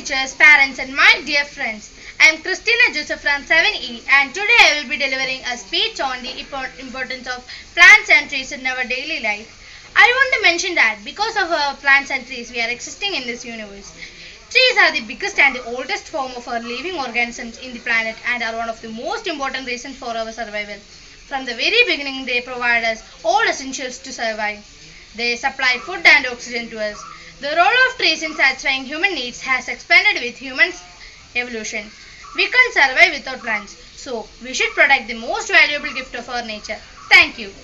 teachers, parents and my dear friends. I am Christeena Joseph from 7E and today I will be delivering a speech on the importance of plants and trees in our daily life. I want to mention that because of our plants and trees we are existing in this universe. Trees are the biggest and the oldest form of our living organisms in the planet and are one of the most important reasons for our survival. From the very beginning they provide us all essentials to survive. They supply food and oxygen to us. The role of trees in satisfying human needs has expanded with human evolution. We can't survive without plants, so we should protect the most valuable gift of our nature. Thank you.